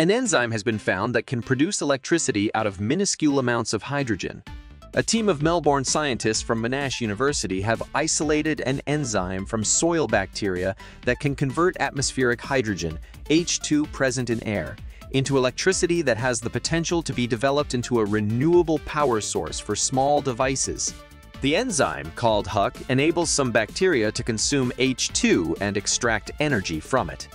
An enzyme has been found that can produce electricity out of minuscule amounts of hydrogen. A team of Melbourne scientists from Monash University have isolated an enzyme from soil bacteria that can convert atmospheric hydrogen, H2 present in air, into electricity that has the potential to be developed into a renewable power source for small devices. The enzyme, called HUC, enables some bacteria to consume H2 and extract energy from it.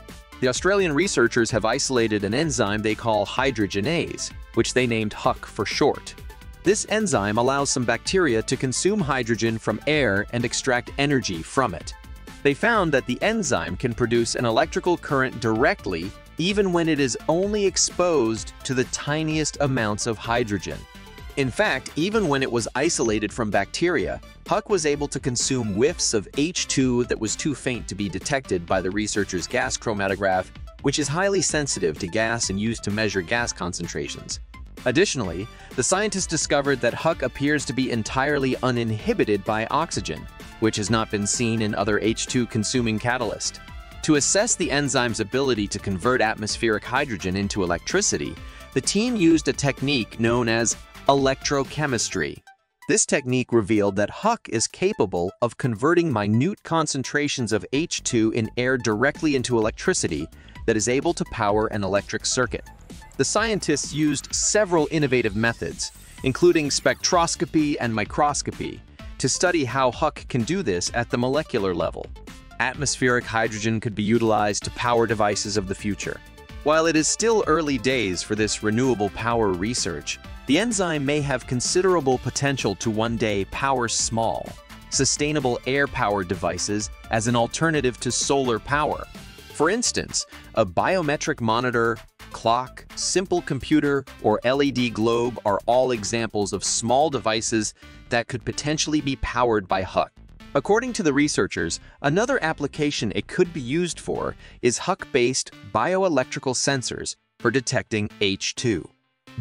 The Australian researchers have isolated an enzyme they call hydrogenase, which they named HUC for short. This enzyme allows some bacteria to consume hydrogen from air and extract energy from it. They found that the enzyme can produce an electrical current directly even when it is only exposed to the tiniest amounts of hydrogen. In fact, even when it was isolated from bacteria, Huc was able to consume whiffs of H2 that was too faint to be detected by the researcher's gas chromatograph, which is highly sensitive to gas and used to measure gas concentrations. Additionally, the scientists discovered that Huc appears to be entirely uninhibited by oxygen, which has not been seen in other H2-consuming catalysts. To assess the enzyme's ability to convert atmospheric hydrogen into electricity, the team used a technique known as electrochemistry. This technique revealed that Huc is capable of converting minute concentrations of H2 in air directly into electricity that is able to power an electric circuit. The scientists used several innovative methods, including spectroscopy and microscopy, to study how Huc can do this at the molecular level. Atmospheric hydrogen could be utilized to power devices of the future. While it is still early days for this renewable power research, the enzyme may have considerable potential to one day power small, sustainable air-powered devices as an alternative to solar power. For instance, a biometric monitor, clock, simple computer, or LED globe are all examples of small devices that could potentially be powered by HUC. According to the researchers, another application it could be used for is HUC-based bioelectrical sensors for detecting H2.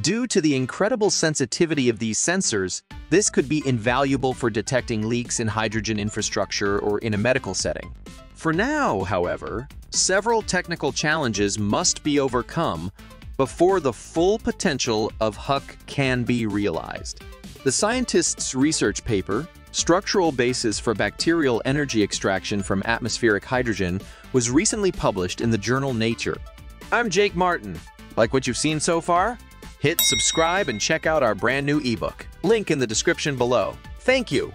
Due to the incredible sensitivity of these sensors, this could be invaluable for detecting leaks in hydrogen infrastructure or in a medical setting. For now, however, several technical challenges must be overcome before the full potential of HUC can be realized. The scientists' research paper, Structural Basis for Bacterial Energy Extraction from Atmospheric Hydrogen, was recently published in the journal Nature. I'm Jake Martin. Like what you've seen so far? Hit subscribe and check out our brand new ebook. Link in the description below. Thank you.